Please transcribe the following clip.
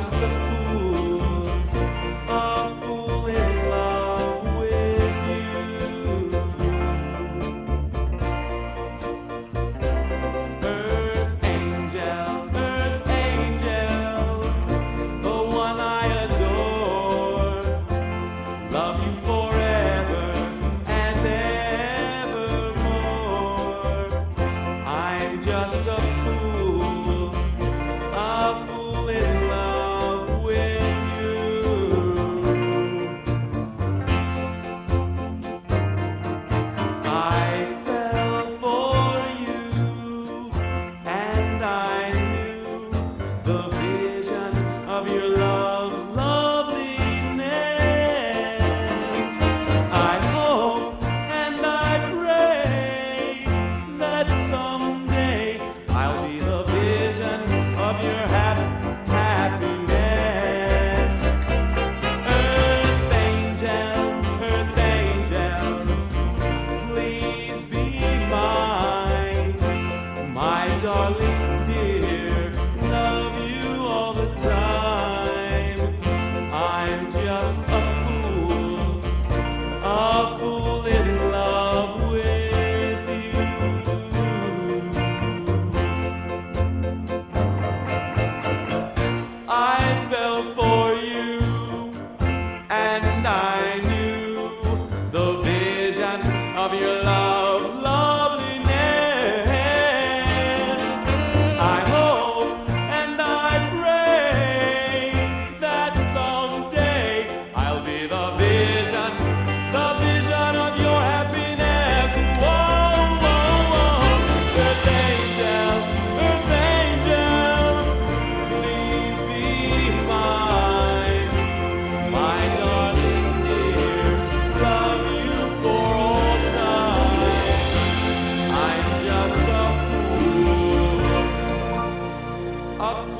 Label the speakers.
Speaker 1: I'm so food. darling dear, love you all the time. I'm just a fool, a fool in love with you. I fell for you, and I knew the vision of your love. up.